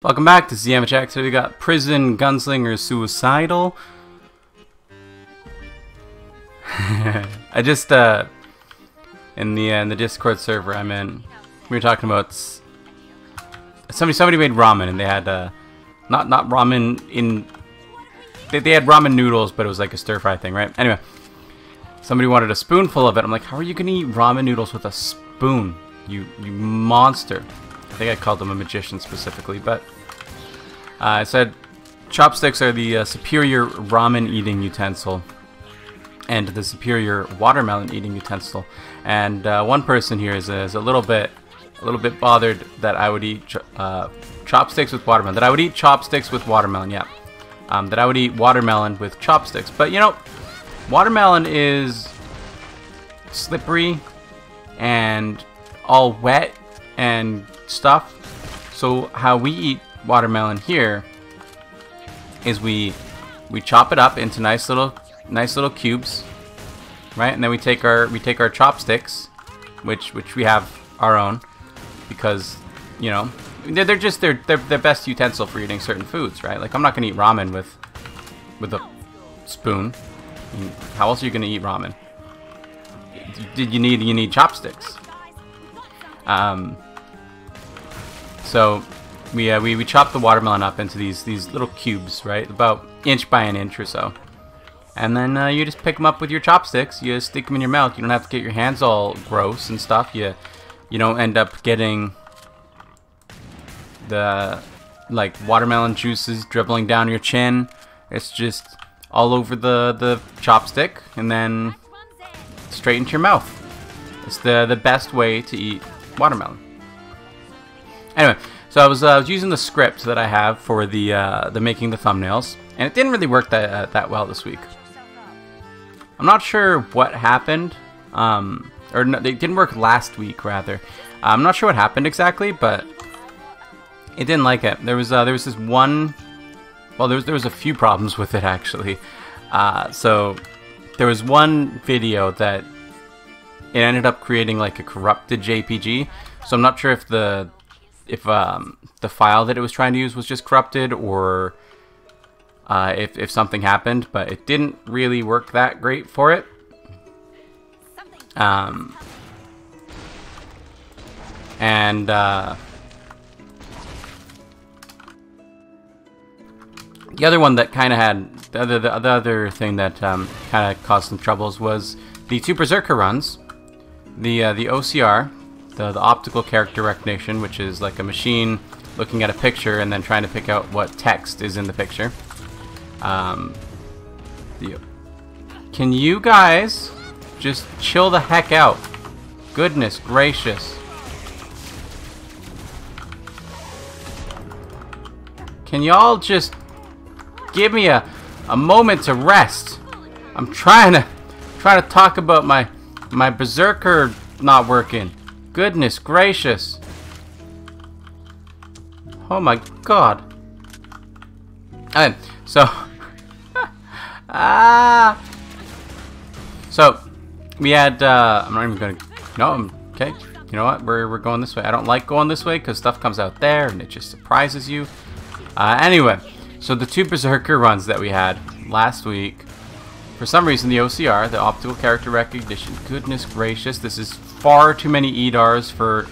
Welcome back to ZMHX. So we got Prison Gunslinger Suicidal. I just uh in the uh, in the Discord server I'm in, we were talking about somebody somebody made ramen and they had uh not not ramen in they, they had ramen noodles but it was like a stir fry thing, right? Anyway, somebody wanted a spoonful of it. I'm like, how are you gonna eat ramen noodles with a spoon? You you monster. I think I called them a magician specifically, but uh, I said chopsticks are the uh, superior ramen eating utensil and the superior watermelon eating utensil. And uh, one person here is, is a little bit a little bit bothered that I would eat uh, chopsticks with watermelon. That I would eat chopsticks with watermelon. Yeah, um, that I would eat watermelon with chopsticks. But you know, watermelon is slippery and all wet and stuff. So how we eat watermelon here is we we chop it up into nice little nice little cubes, right? And then we take our we take our chopsticks, which which we have our own because you know they're, they're just they're, they're the best utensil for eating certain foods, right? Like I'm not gonna eat ramen with with a spoon. How else are you gonna eat ramen? Did you need you need chopsticks? Um, so we, uh, we we chop the watermelon up into these these little cubes, right, about inch by an inch or so, and then uh, you just pick them up with your chopsticks. You stick them in your mouth. You don't have to get your hands all gross and stuff. You you don't end up getting the like watermelon juices dribbling down your chin. It's just all over the the chopstick, and then straight into your mouth. It's the the best way to eat watermelon. Anyway, so I was, uh, I was using the script that I have for the uh, the making the thumbnails, and it didn't really work that uh, that well this week. I'm not sure what happened, um, or no, it didn't work last week rather. I'm not sure what happened exactly, but it didn't like it. There was uh, there was this one, well, there was there was a few problems with it actually. Uh, so there was one video that it ended up creating like a corrupted JPG. So I'm not sure if the if um, the file that it was trying to use was just corrupted or uh, if, if something happened, but it didn't really work that great for it. Um, and uh, the other one that kind of had the other the, the other thing that um, kind of caused some troubles was the two berserker runs, the uh, the OCR, the, the optical character recognition, which is like a machine looking at a picture and then trying to pick out what text is in the picture. Um, the, can you guys just chill the heck out? Goodness gracious. Can y'all just give me a, a moment to rest? I'm trying to trying to talk about my my berserker not working. Goodness gracious. Oh my god. Okay, so ah so we had uh I'm not even gonna no I'm okay you know what we're, we're going this way I don't like going this way because stuff comes out there and it just surprises you uh, anyway so the two berserker runs that we had last week for some reason the OCR the optical character recognition goodness gracious this is far too many EDARs for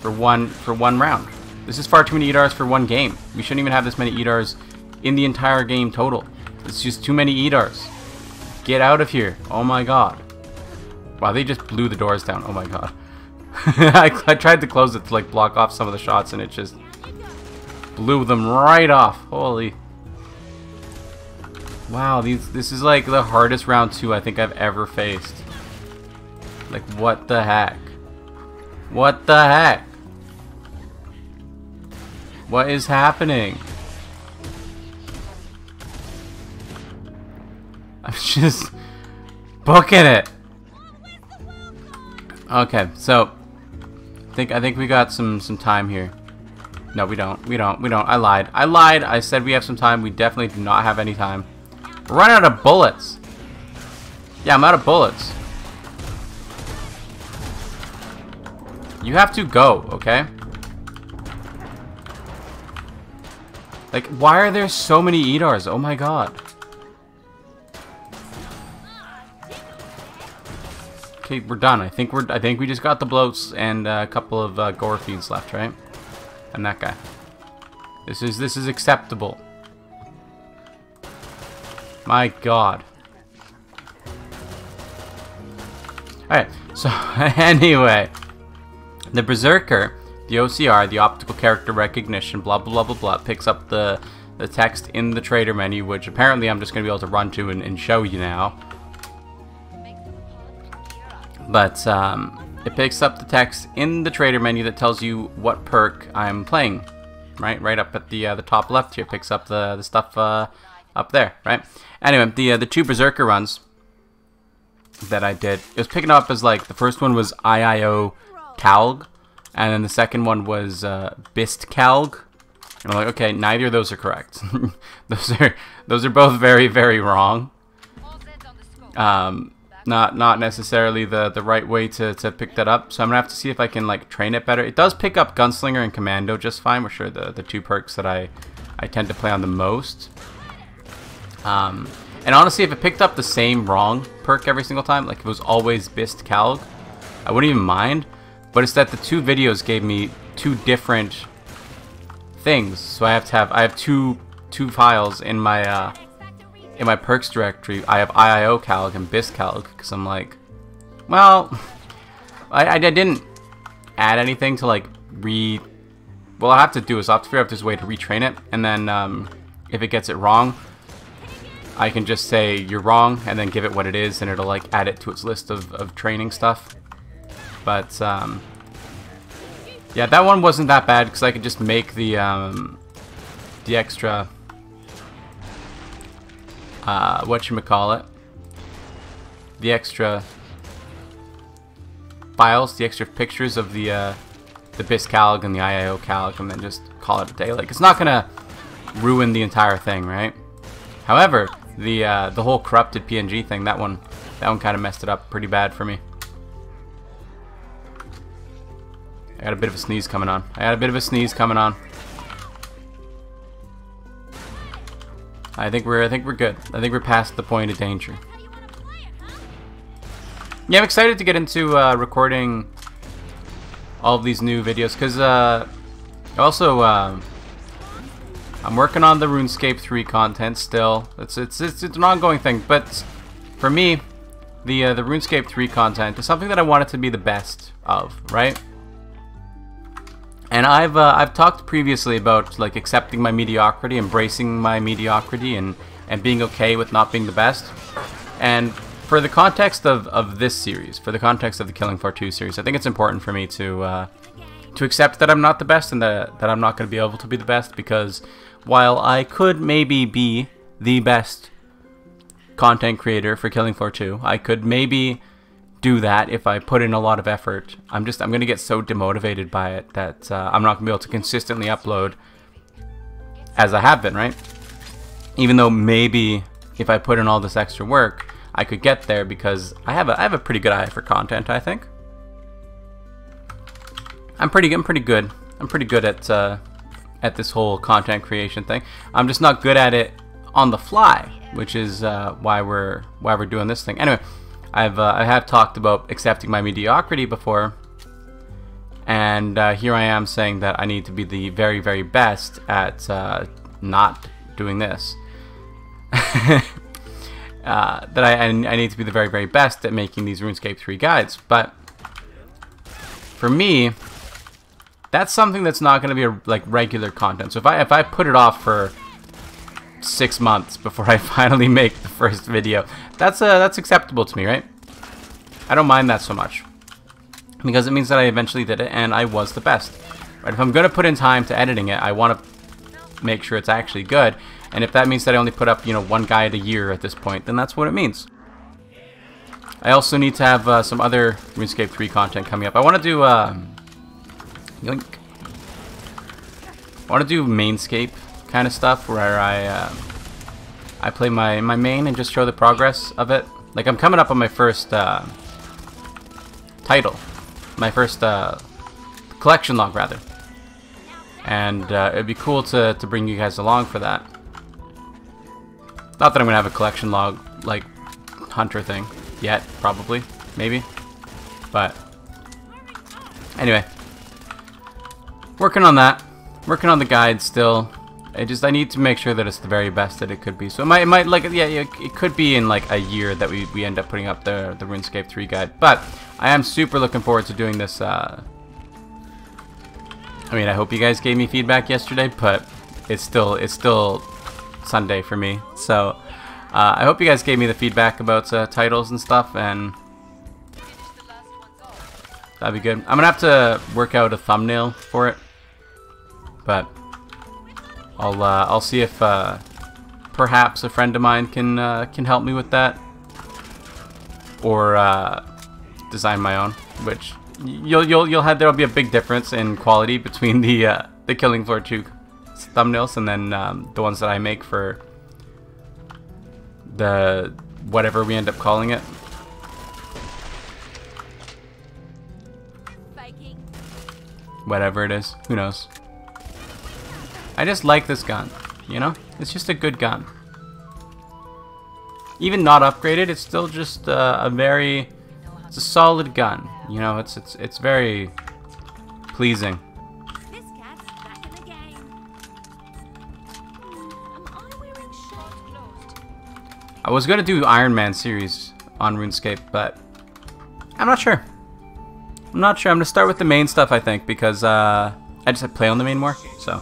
for one for one round. This is far too many EDARs for one game. We shouldn't even have this many EDARs in the entire game total. It's just too many EDARs get out of here. Oh my god. Wow they just blew the doors down. Oh my god. I, I tried to close it to like block off some of the shots and it just blew them right off. Holy. Wow these this is like the hardest round two I think I've ever faced like what the heck what the heck what is happening I'm just booking it. Okay, so I think I think we got some some time here. No, we don't. We don't. We don't. I lied. I lied. I said we have some time. We definitely do not have any time. We're running out of bullets. Yeah, I'm out of bullets. You have to go, okay? Like, why are there so many Edars? Oh my god. Okay, we're done. I think we're. I think we just got the bloats and a couple of uh, Gorefiends left, right? And that guy. This is this is acceptable. My God. Alright, so anyway, the Berserker, the OCR, the optical character recognition, blah blah blah blah blah, picks up the the text in the trader menu, which apparently I'm just going to be able to run to and, and show you now. But um, it picks up the text in the trader menu that tells you what perk I'm playing. Right, right up at the uh, the top left here, picks up the the stuff uh, up there. Right. Anyway, the uh, the two Berserker runs that I did, it was picking up as like the first one was IIO Calg, and then the second one was uh, Bist Calg. And I'm like, okay, neither of those are correct. those are those are both very very wrong. Um, not not necessarily the the right way to, to pick that up. So I'm gonna have to see if I can like train it better. It does pick up Gunslinger and Commando just fine, which are the the two perks that I I tend to play on the most. Um, and honestly, if it picked up the same wrong perk every single time, like it was always Bist Calg, I wouldn't even mind. But it's that the two videos gave me two different things, so I have to have I have two two files in my uh, in my perks directory, I have IIO calc and BIS calc because I'm like, well, I, I, didn't add anything to like re. Well, I have to do is I have to figure out this way to retrain it, and then um, if it gets it wrong, I can just say you're wrong, and then give it what it is, and it'll like add it to its list of, of training stuff. But um, yeah, that one wasn't that bad because I could just make the um, the extra uh, what you call it, the extra files, the extra pictures of the uh, the BIS calc and the IIO calc, and then just call it a day. Like it's not gonna ruin the entire thing, right? However, the uh, the whole corrupted PNG thing, that one, that one kind of messed it up pretty bad for me. I got a bit of a sneeze coming on. I got a bit of a sneeze coming on. I think we're I think we're good. I think we're past the point of danger. Yeah, I'm excited to get into uh, recording all of these new videos because uh, also uh, I'm working on the RuneScape 3 content still. It's it's it's, it's an ongoing thing, but for me, the uh, the RuneScape 3 content is something that I want it to be the best of, right? And I've uh, I've talked previously about like accepting my mediocrity, embracing my mediocrity, and and being okay with not being the best. And for the context of, of this series, for the context of the Killing Floor 2 series, I think it's important for me to uh, to accept that I'm not the best and that that I'm not going to be able to be the best because while I could maybe be the best content creator for Killing Floor 2, I could maybe do that if I put in a lot of effort. I'm just I'm gonna get so demotivated by it that uh, I'm not gonna be able to consistently upload as I have been, right? Even though maybe if I put in all this extra work, I could get there because I have a I have a pretty good eye for content. I think I'm pretty I'm pretty good. I'm pretty good at uh, at this whole content creation thing. I'm just not good at it on the fly, which is uh, why we're why we're doing this thing. Anyway. I've uh, I have talked about accepting my mediocrity before, and uh, here I am saying that I need to be the very very best at uh, not doing this. Uh, that I, I need to be the very very best at making these RuneScape 3 guides, but for me, that's something that's not going to be a, like regular content. So if I if I put it off for six months before I finally make the first video. That's uh, that's acceptable to me, right? I don't mind that so much. Because it means that I eventually did it and I was the best. Right? If I'm going to put in time to editing it, I want to make sure it's actually good. And if that means that I only put up, you know, one guide a year at this point, then that's what it means. I also need to have uh, some other RuneScape 3 content coming up. I want to do, uh, yoink. I want to do Mainscape kind of stuff where I uh, I play my my main and just show the progress of it. Like I'm coming up on my first uh, title, my first uh, collection log rather, And uh, it'd be cool to, to bring you guys along for that. Not that I'm going to have a collection log, like, hunter thing. Yet, probably. Maybe. But, anyway. Working on that. Working on the guide still. I just I need to make sure that it's the very best that it could be. So it might it might like yeah, it could be in like a year that we, we end up putting up the the RuneScape 3 guide. But I am super looking forward to doing this uh I mean, I hope you guys gave me feedback yesterday, but it's still it's still Sunday for me. So uh, I hope you guys gave me the feedback about uh, titles and stuff, and that'd be good. I'm gonna have to work out a thumbnail for it, but I'll uh, I'll see if uh, perhaps a friend of mine can uh, can help me with that, or uh, design my own, which you'll you'll you'll have there'll be a big difference in quality between the uh, the Killing Floor 2 thumbnails and then um, the ones that I make for the whatever we end up calling it. Whatever it is, who knows. I just like this gun, you know? It's just a good gun. Even not upgraded, it's still just uh, a very, it's a solid gun. You know, it's it's it's very pleasing. I was gonna do Iron Man series on RuneScape, but I'm not sure. I'm not sure. I'm gonna start with the main stuff, I think, because uh, I just play on the main more, so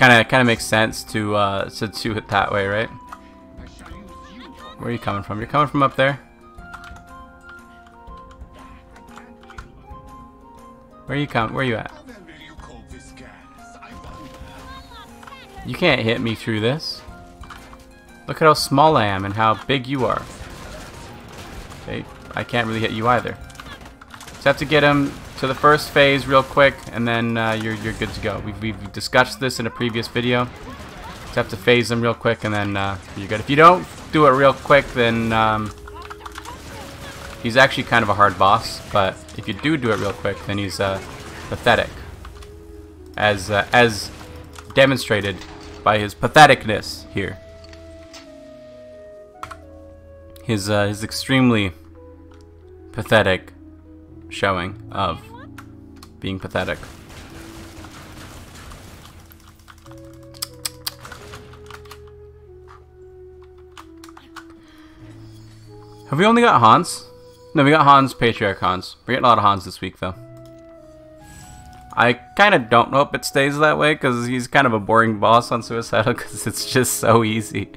kind of kind of makes sense to uh, to do it that way, right? Where are you coming from? You're coming from up there. Where are you come? Where are you at? You can't hit me through this. Look at how small I am and how big you are. Okay, I can't really hit you either. Just have to get him to the first phase real quick, and then uh, you're you're good to go. We've, we've discussed this in a previous video. Just have to phase them real quick, and then uh, you're good. If you don't do it real quick, then um, He's actually kind of a hard boss, but if you do do it real quick, then he's uh, pathetic. As, uh, as demonstrated by his patheticness here. His, uh, his extremely pathetic showing of being pathetic. Have we only got Hans? No, we got Hans, Patriarch Hans. We're getting a lot of Hans this week, though. I kind of don't hope it stays that way, because he's kind of a boring boss on Suicidal, because it's just so easy.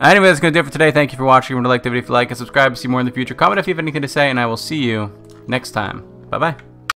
Anyway, that's going to do it for today. Thank you for watching. If you like the video, if you like and subscribe to see more in the future. Comment if you have anything to say, and I will see you next time. Bye-bye.